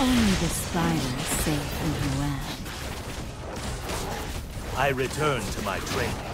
Only the spider is safe in her web. I return to my training.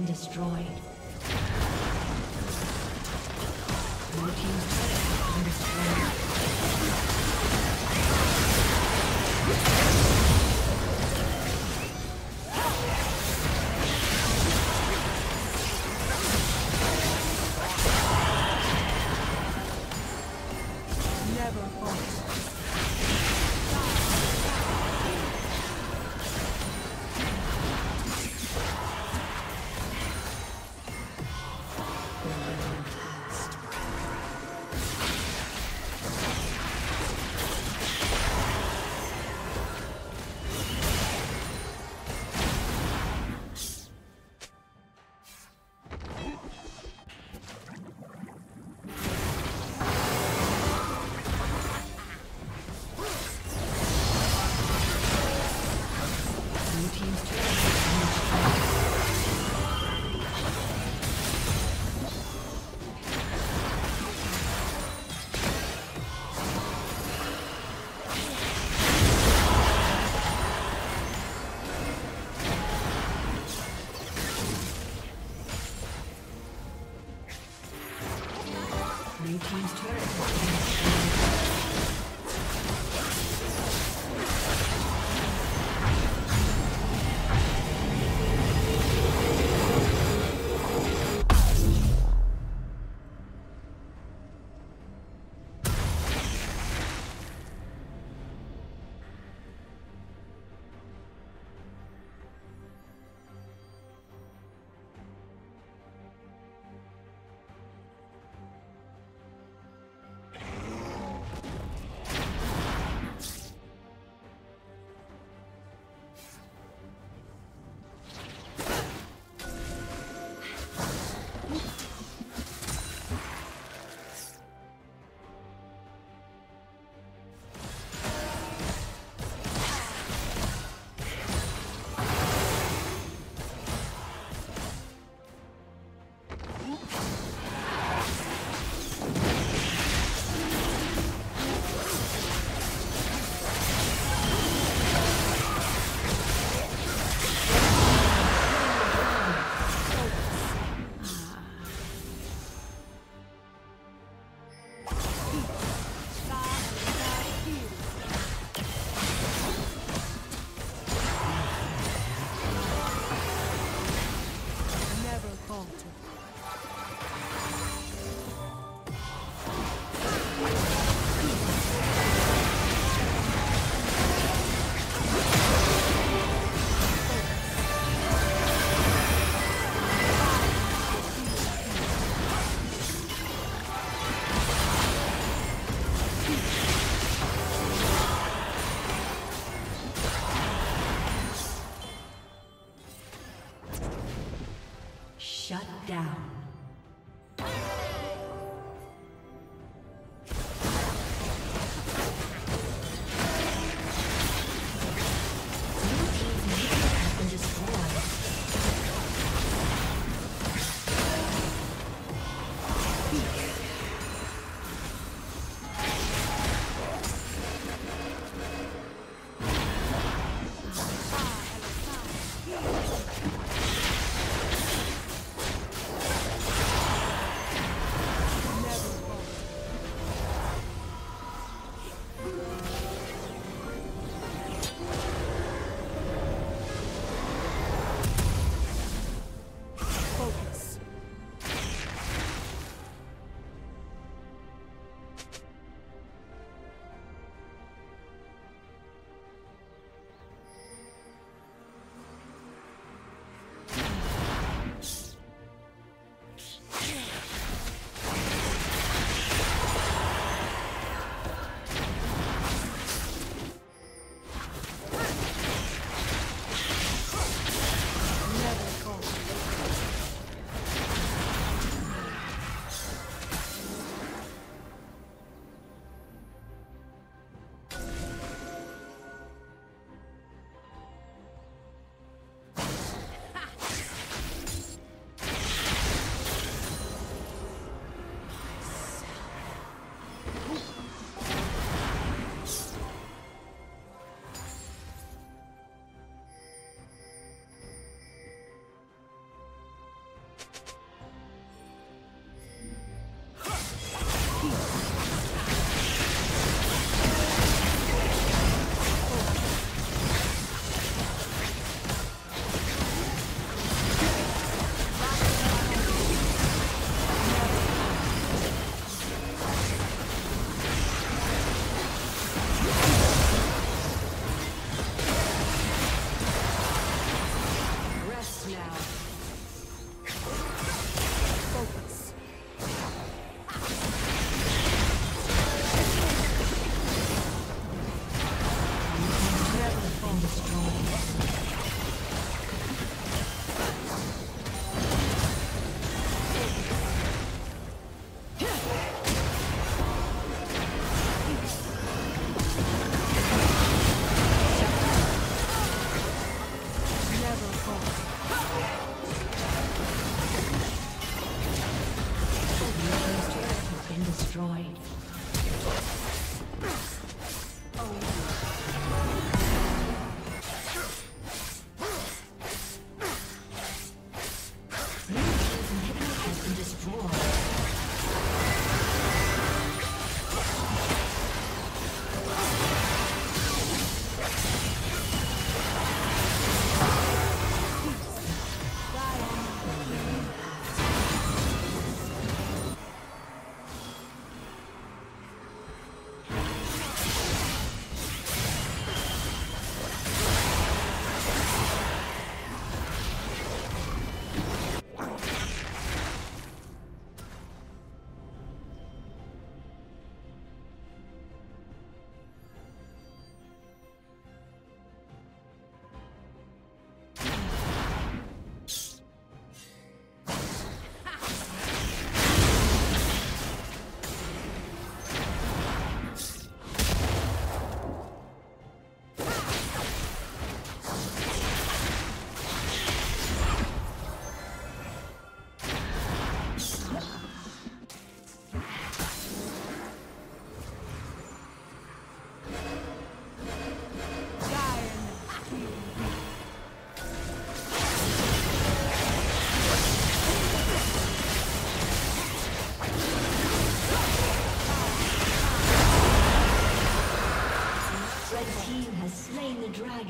Been destroyed. Blue team's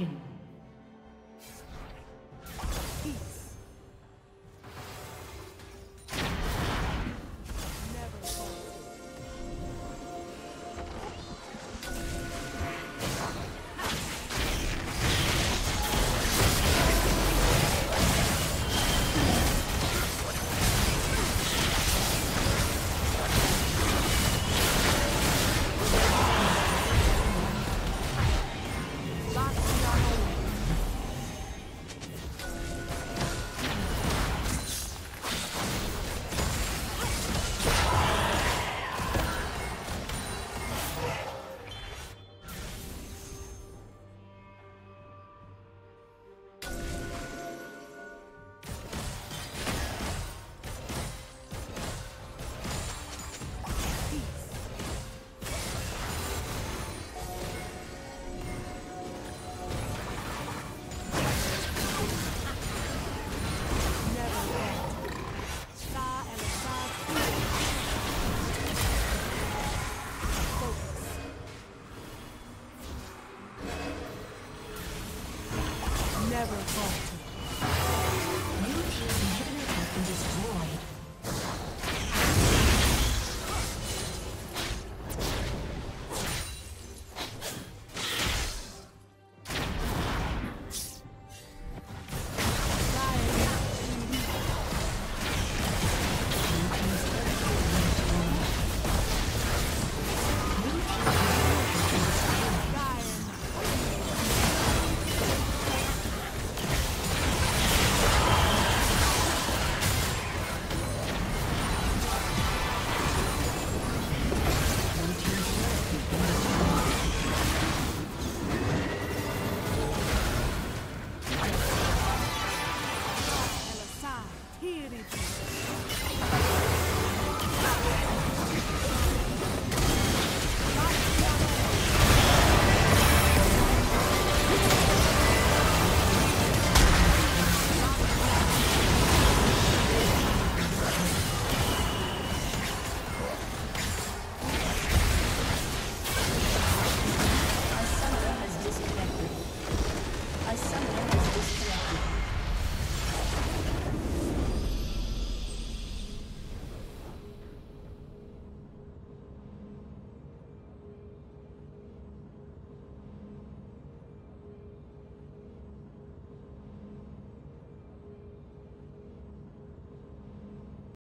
dragon.